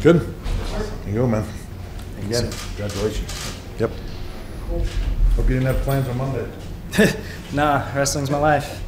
Good. There you go, man. Again, congratulations. Yep. Hope you didn't have plans on Monday. nah, wrestling's my life.